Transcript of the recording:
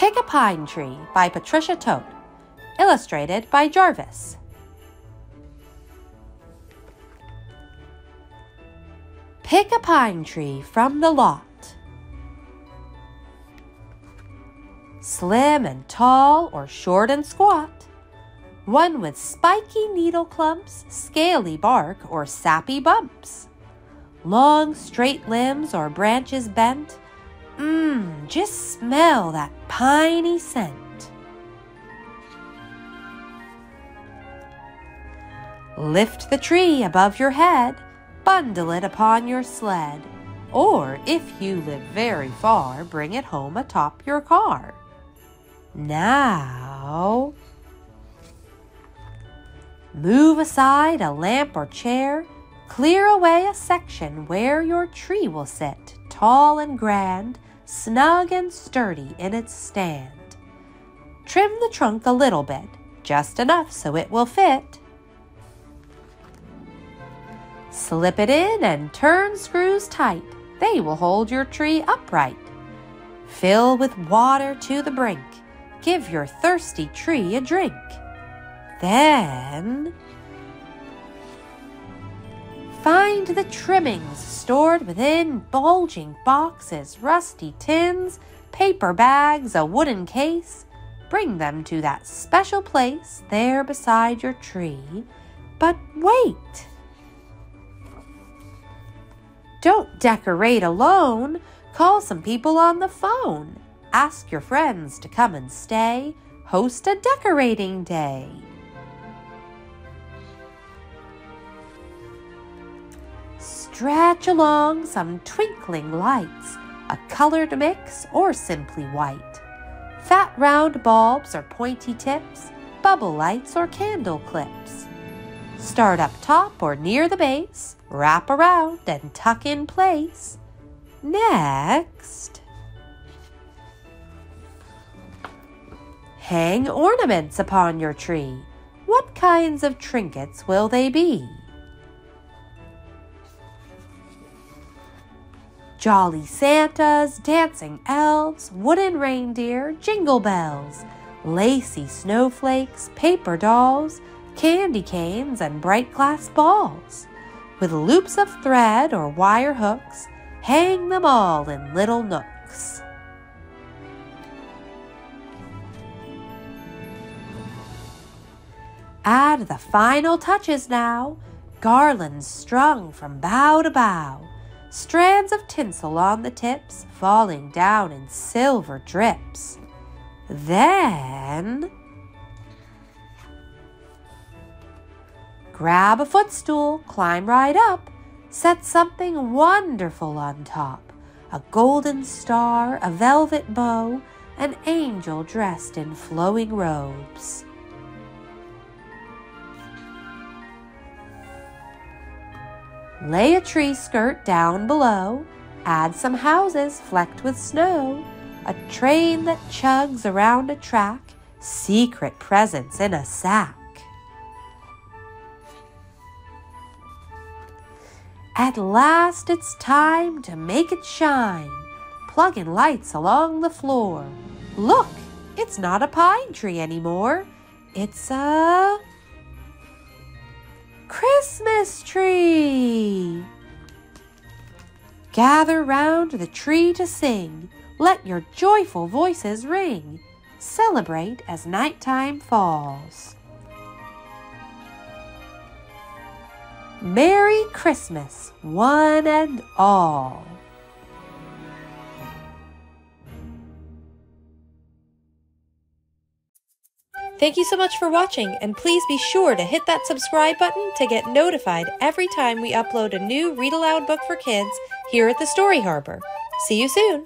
Pick a Pine Tree by Patricia Toht. Illustrated by Jarvis. Pick a pine tree from the lot. Slim and tall or short and squat. One with spiky needle clumps, scaly bark, or sappy bumps. Long straight limbs or branches bent. Mmm, just smell that piney scent. Lift the tree above your head, bundle it upon your sled, or if you live very far, bring it home atop your car. Now, move aside a lamp or chair, clear away a section where your tree will sit, tall and grand, snug and sturdy in its stand. Trim the trunk a little bit, just enough so it will fit. Slip it in and turn screws tight. They will hold your tree upright. Fill with water to the brink. Give your thirsty tree a drink. Then find the trimmings stored within bulging boxes, rusty tins, paper bags, a wooden case. Bring them to that special place there beside your tree. But wait! Don't decorate alone. Call some people on the phone. Ask your friends to come and stay. Host a decorating day. Stretch along some twinkling lights, a colored mix or simply white. Fat round bulbs or pointy tips, bubble lights or candle clips. Start up top or near the base, wrap around and tuck in place. Next, hang ornaments upon your tree. What kinds of trinkets will they be? Jolly Santas, dancing elves, wooden reindeer, jingle bells, lacy snowflakes, paper dolls, candy canes, and bright glass balls. With loops of thread or wire hooks, hang them all in little nooks. Add the final touches now, garlands strung from bough to bough, strands of tinsel on the tips falling down in silver drips. Then Grab a footstool, climb right up, set something wonderful on top a golden star, a velvet bow, an angel dressed in flowing robes. Lay a tree skirt down below, add some houses flecked with snow, a train that chugs around a track, secret presents in a sack. At last it's time to make it shine. Plug in lights along the floor. Look, it's not a pine tree anymore. It's a Christmas tree. Gather round the tree to sing. Let your joyful voices ring. Celebrate as nighttime falls. Merry Christmas, one and all. Thank you so much for watching, and please be sure to hit that subscribe button to get notified every time we upload a new read aloud book for kids here at the Story Harbor. See you soon!